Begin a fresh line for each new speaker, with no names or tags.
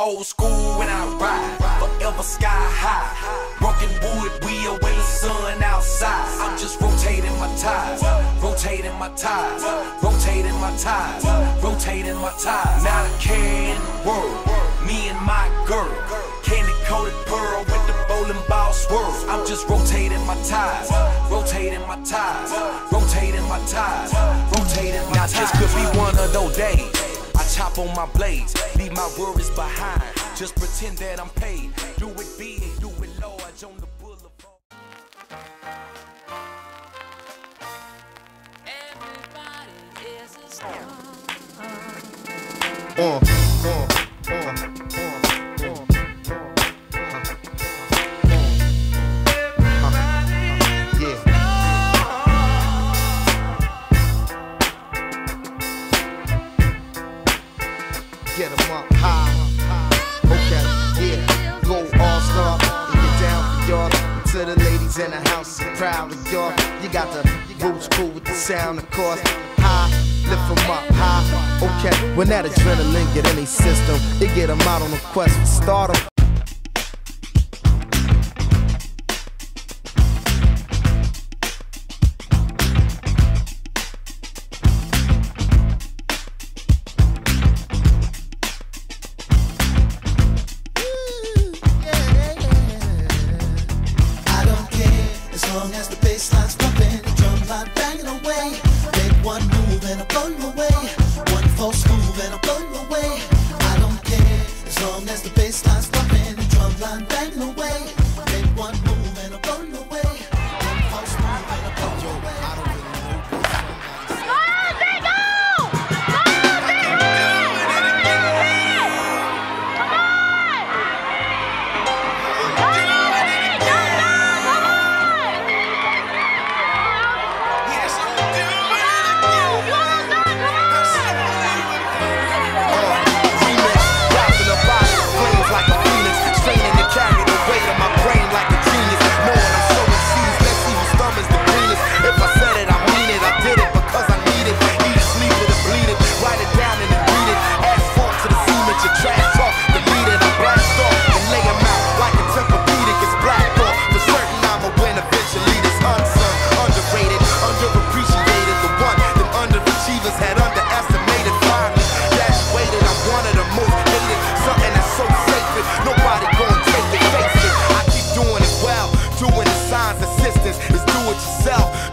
Old school when I ride, forever sky high. Broken wood wheel when the sun outside. I'm just rotating my tires, rotating my tires, rotating my tires, rotating my tires. Not a care in the world, me and my girl. Candy coated pearl with the bowling ball swirl. I'm just rotating my tires, rotating my tires, rotating my tires, rotating my tires. Now this could be one of those days. I on my blades, leave my worries behind. Just pretend that I'm paid. Do it big, do it large on the boulevard.
Everybody is a star.
Uh, high. Okay, yeah. Go all star. Get down for y'all. To the ladies in the house, I'm proud of y'all. You got the roots cool with the sound, of course. High, lift 'em up high. Okay, when that adrenaline get in their system, it get 'em out on a quest for stardom.
Long as the bass line's pumping, the drum line banging away. Make one move and I blow you away. One false move and I blow you away. I don't care as long as the bass line's pumping, the drum line banging away.
Is